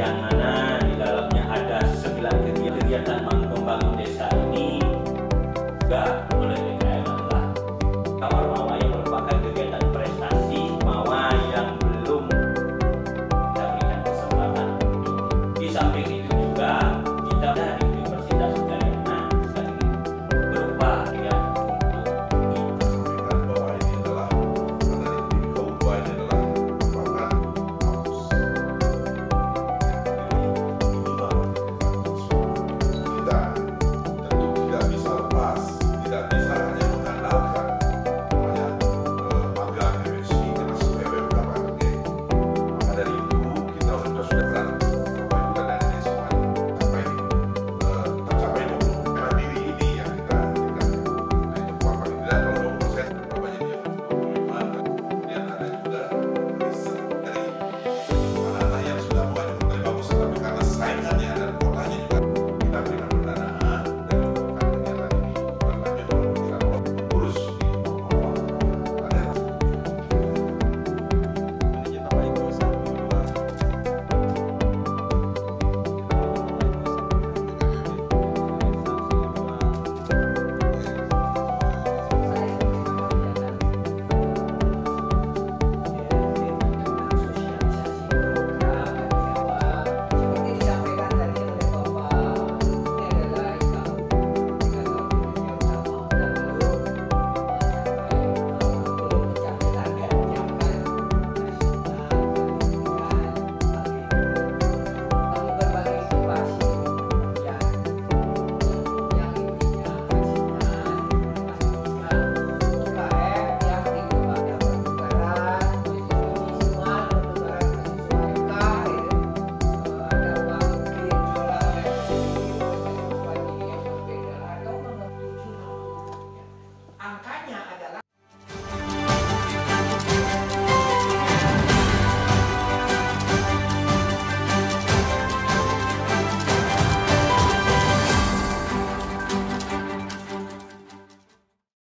yang mana di dalamnya ada sembilan kegiatan membangun desa ini. Juga